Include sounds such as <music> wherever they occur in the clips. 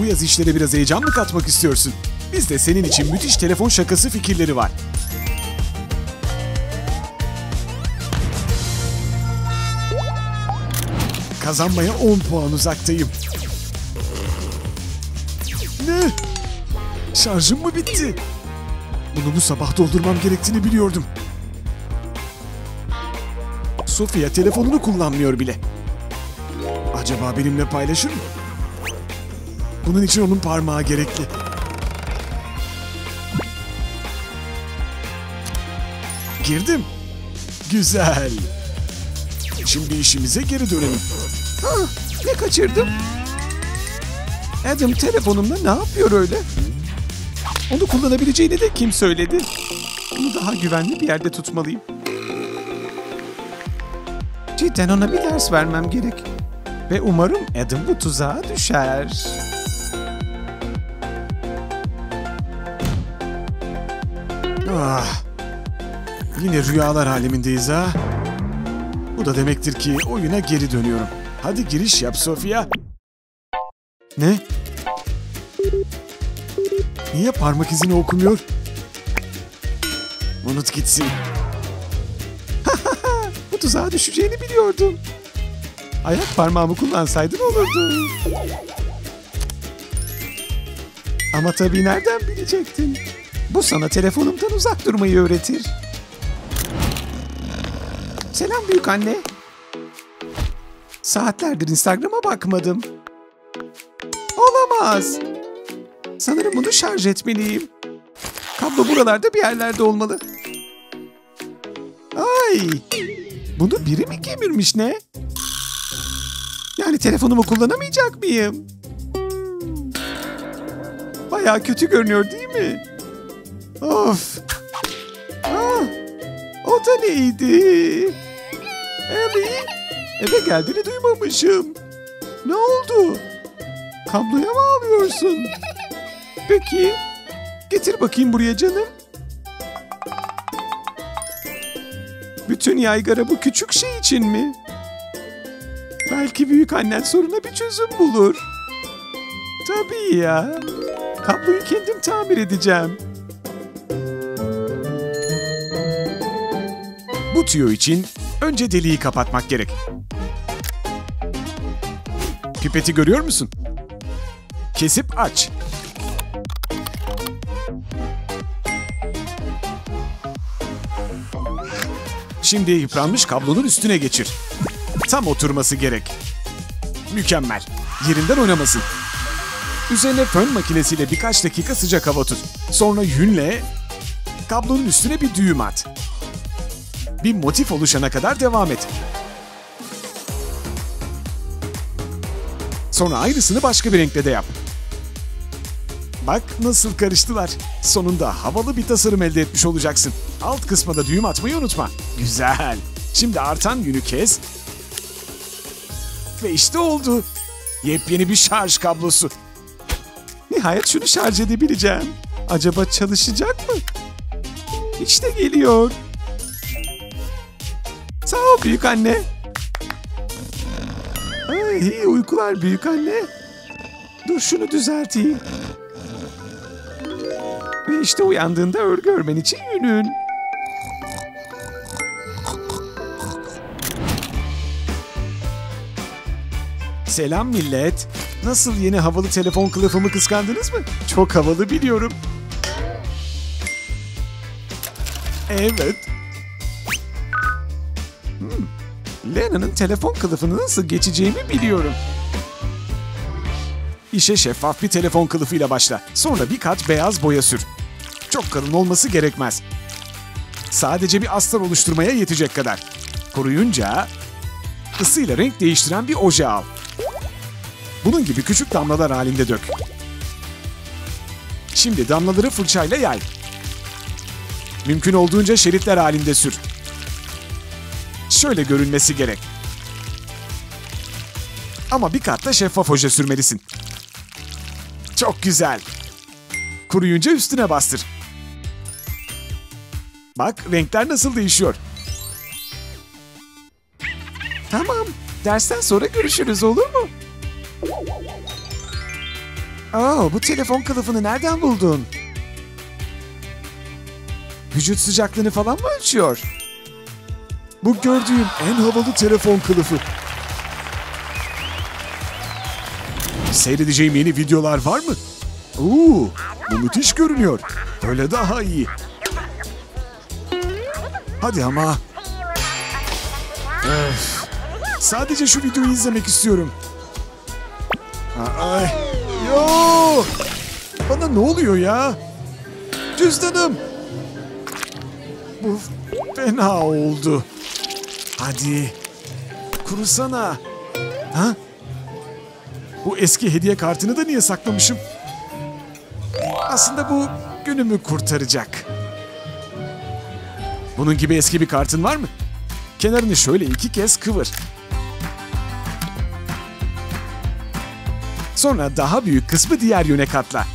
Bu yaz işlere biraz heyecan mı katmak istiyorsun? Bizde senin için müthiş telefon şakası fikirleri var. Kazanmaya 10 puan uzaktayım. Ne? Şarjım mı bitti? Bunu bu sabah doldurmam gerektiğini biliyordum. Sofia telefonunu kullanmıyor bile. Acaba benimle paylaşır mı? Bunun için onun parmağı gerekli. Girdim. Güzel. Şimdi işimize geri dönelim. Ah, ne kaçırdım? Adam telefonumda ne yapıyor öyle? Onu kullanabileceğini de kim söyledi? Onu daha güvenli bir yerde tutmalıyım. Cidden ona bir ders vermem gerek. Ve umarım Adam bu tuzağa düşer. Ah. Yine rüyalar alemindeyiz ha. Bu da demektir ki oyuna geri dönüyorum. Hadi giriş yap Sofia. Ne? Niye parmak izini okumuyor? Unut gitsin. <laughs> Bu tuzağa düşeceğini biliyordum. Ayak parmağımı kullansaydın olurdu. Ama tabii nereden bilecektin? Bu sana telefonumdan uzak durmayı öğretir. Selam büyük anne. Saatlerdir Instagram'a bakmadım. Olamaz. Sanırım bunu şarj etmeliyim. Kablo buralarda bir yerlerde olmalı. Ay! Bunu biri mi kemirmiş ne? Yani telefonumu kullanamayacak mıyım? Bayağı kötü görünüyor değil mi? Of! Ah! O da neydi? Ellie! Eve geldiğini duymamışım. Ne oldu? Kabloya mı ağlıyorsun? Peki. Getir bakayım buraya canım. Bütün yaygara bu küçük şey için mi? Belki büyük annen soruna bir çözüm bulur. Tabii ya. Kabloyu kendim tamir edeceğim. Bu tüyo için önce deliği kapatmak gerek. Pipeti görüyor musun? Kesip aç. Şimdi yıpranmış kablonun üstüne geçir. Tam oturması gerek. Mükemmel. Yerinden oynamasın. Üzerine fön makinesiyle birkaç dakika sıcak hava tut. Sonra yünle kablonun üstüne bir düğüm at. Bir motif oluşana kadar devam et. Sonra aynısını başka bir renkle de yap. Bak nasıl karıştılar. Sonunda havalı bir tasarım elde etmiş olacaksın. Alt kısma da düğüm atmayı unutma. Güzel. Şimdi artan yünü kes. Ve işte oldu. Yepyeni bir şarj kablosu. Nihayet şunu şarj edebileceğim. Acaba çalışacak mı? İşte geliyor. Sağ ol büyük anne. Ay, iyi uykular büyük anne. Dur şunu düzelteyim. Ve işte uyandığında örgü örmen için yünün. Selam millet. Nasıl yeni havalı telefon kılıfımı kıskandınız mı? Çok havalı biliyorum. Evet. Hmm. Lena'nın telefon kılıfını nasıl geçeceğimi biliyorum. İşe şeffaf bir telefon kılıfıyla başla. Sonra bir kat beyaz boya sür. Çok kalın olması gerekmez. Sadece bir astar oluşturmaya yetecek kadar. Kuruyunca ısıyla renk değiştiren bir oje al. Bunun gibi küçük damlalar halinde dök. Şimdi damlaları fırçayla yay. Mümkün olduğunca şeritler halinde sür. Şöyle görünmesi gerek. Ama bir kat da şeffaf oje sürmelisin. Çok güzel. Kuruyunca üstüne bastır. Bak renkler nasıl değişiyor. Tamam. Dersten sonra görüşürüz olur mu? Aa, bu telefon kılıfını nereden buldun? Vücut sıcaklığını falan mı ölçüyor? Bu gördüğüm en havalı telefon kılıfı. Seyredeceğim yeni videolar var mı? Oo, bu müthiş görünüyor. Böyle daha iyi. Hadi ama. Öf. Sadece şu videoyu izlemek istiyorum. Ay. Yo! Bana ne oluyor ya? Cüzdanım. Bu fena oldu. Hadi. Kurusana. Ha? Bu eski hediye kartını da niye saklamışım? Aslında bu günümü kurtaracak. Bunun gibi eski bir kartın var mı? Kenarını şöyle iki kez kıvır. Sonra daha büyük kısmı diğer yöne katla.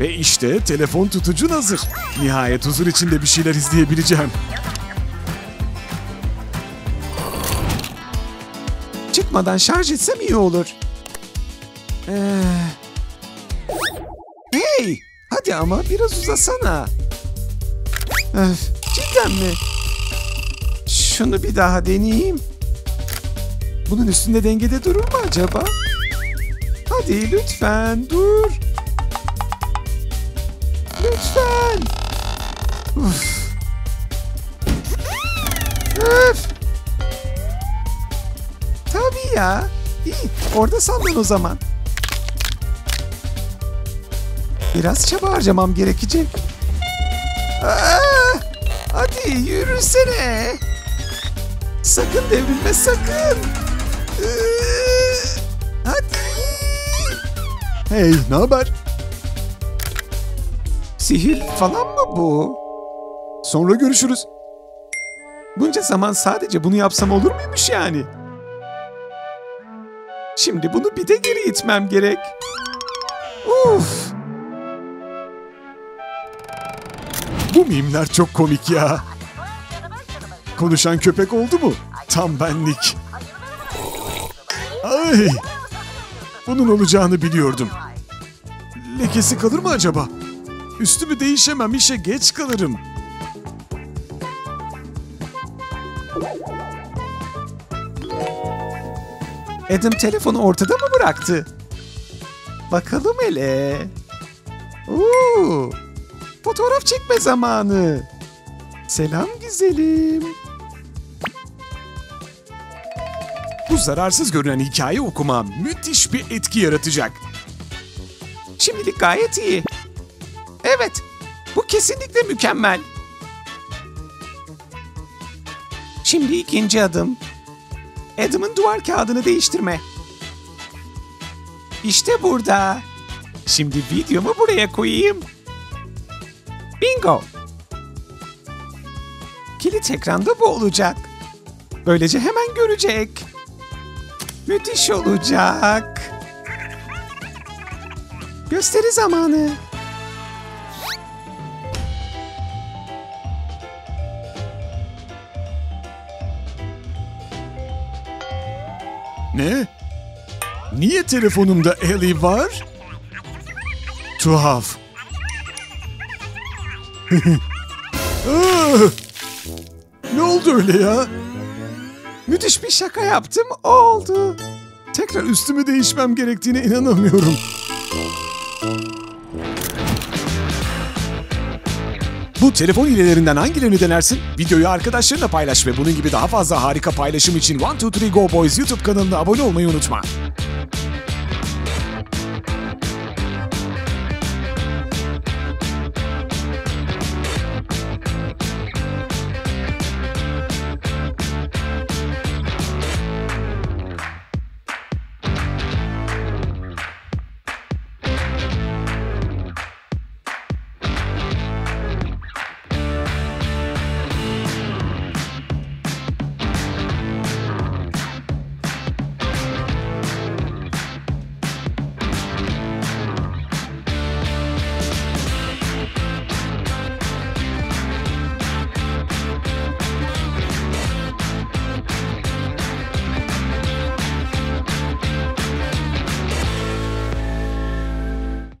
Ve işte telefon tutucun hazır. Nihayet huzur içinde bir şeyler izleyebileceğim. Çıkmadan şarj etsem iyi olur. Ee... Hey! Hadi ama biraz uzasana. Öf, cidden mi? Şunu bir daha deneyeyim. Bunun üstünde dengede durur mu acaba? Hadi lütfen dur. Lütfen. Öf. Tabii ya. İyi, orada sallan o zaman. Biraz çaba harcamam gerekecek. Aa, hadi yürüsene. Sakın devrilme sakın. Ee, hadi. Hey ne haber? Sihir falan mı bu? Sonra görüşürüz. Bunca zaman sadece bunu yapsam olur muymuş yani? Şimdi bunu bir de geri itmem gerek. Uf. Bu mimler çok komik ya. Konuşan köpek oldu mu? Tam benlik. Ay! Bunun olacağını biliyordum. Lekesi kalır mı acaba? Üstümü değişemem, işe geç kalırım. Adam telefonu ortada mı bıraktı? Bakalım hele. Oo, fotoğraf çekme zamanı. Selam güzelim. Bu zararsız görünen hikaye okuma müthiş bir etki yaratacak. Şimdilik gayet iyi. Mükemmel. Şimdi ikinci adım. Adam'ın duvar kağıdını değiştirme. İşte burada. Şimdi videomu buraya koyayım. Bingo. Kilit ekranda bu olacak. Böylece hemen görecek. Müthiş olacak. Gösteri zamanı. Ne? Niye telefonumda Ellie var? Tuhaf. <laughs> Ah! ne oldu öyle ya? Müthiş bir şaka yaptım, oldu. Tekrar üstümü değişmem gerektiğine inanamıyorum. Bu telefon hilelerinden hangilerini denersin? Videoyu arkadaşlarınla paylaş ve bunun gibi daha fazla harika paylaşım için 123 Go Boys YouTube kanalına abone olmayı unutma.